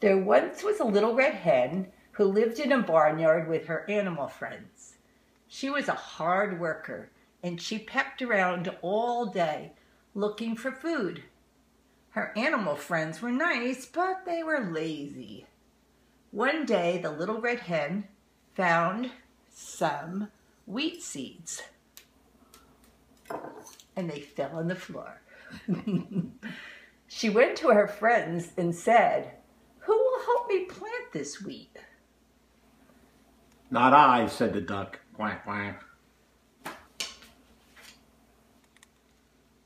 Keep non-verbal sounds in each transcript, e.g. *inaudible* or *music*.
There once was a little red hen who lived in a barnyard with her animal friends. She was a hard worker and she pecked around all day looking for food. Her animal friends were nice, but they were lazy. One day the little red hen found some wheat seeds and they fell on the floor. *laughs* she went to her friends and said, help me plant this wheat? Not I, said the duck. Quack, quack.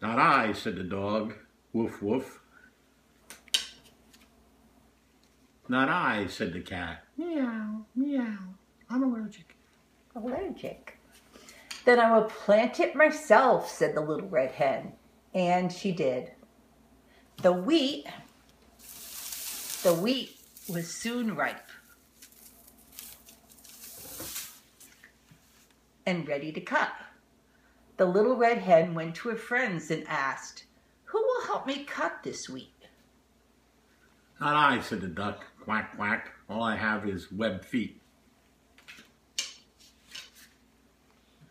Not I, said the dog. Woof, woof. Not I, said the cat. Meow, meow. I'm allergic. Allergic. Then I will plant it myself, said the little red hen. And she did. The wheat, the wheat was soon ripe and ready to cut. The little red hen went to her friends and asked, Who will help me cut this wheat? Not I, said the duck. Quack, quack. All I have is webbed feet.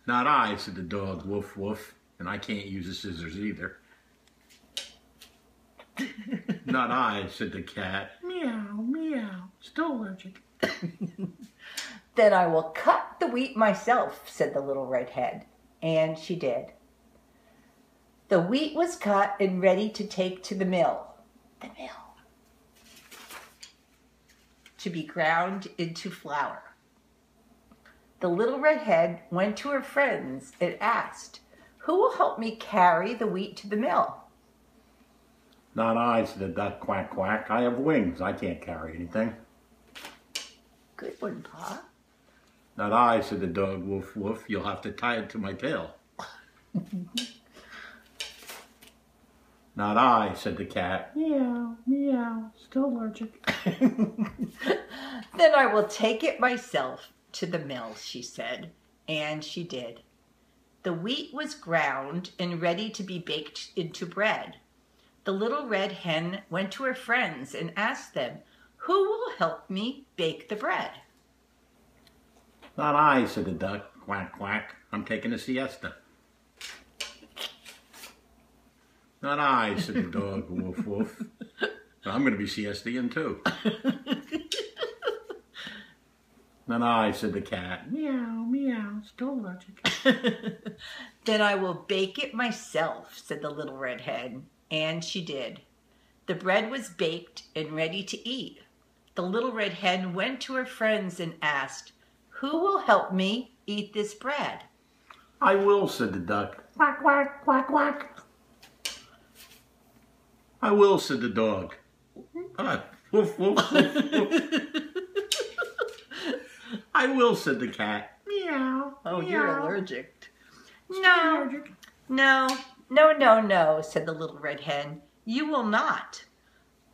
Not I, said the dog. Woof, woof. And I can't use the scissors either. *laughs* Not I, said the cat. Meow, meow. Still allergic. *coughs* Then I will cut the wheat myself, said the little red. And she did. The wheat was cut and ready to take to the mill. The mill. To be ground into flour. The little red went to her friends and asked, Who will help me carry the wheat to the mill? Not I, said the duck. Quack, quack. I have wings. I can't carry anything. Good one, Pa. Not I, said the dog. Woof, woof. You'll have to tie it to my tail. Not I, said the cat. Meow, meow. Still allergic. *laughs* Then I will take it myself to the mill, she said, and she did. The wheat was ground and ready to be baked into bread. The little red hen went to her friends and asked them, Who will help me bake the bread? Not I, said the duck. Quack, quack. I'm taking a siesta. Not I, said the dog. *laughs* Woof, woof. I'm going to be siestaing too. *laughs* Not I, said the cat. Meow, meow. Still allergic. *laughs* Then I will bake it myself, said the little red hen, and she did. The bread was baked and ready to eat. The little red hen went to her friends and asked, Who will help me eat this bread? I will, said the duck. Quack, quack, quack, quack. I will, said the dog. Ah, woof, woof, woof, woof. I will, said the cat. Meow. Oh, meow. you're allergic. No, no, no, no, no, said the little red hen. You will not.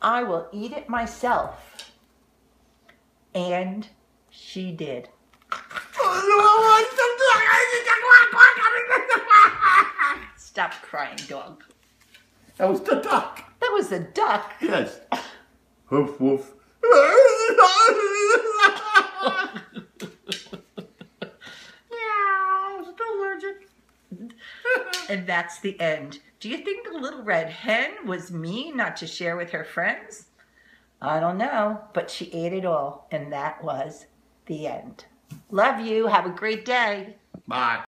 I will eat it myself. And she did. Stop crying, dog. That was the duck. That was a duck. Yes. Woof, woof. *laughs* Meow. Still allergic. And that's the end. Do you think the little red hen was mean not to share with her friends? I don't know, but she ate it all, and that was the end. Love you. Have a great day. Bye.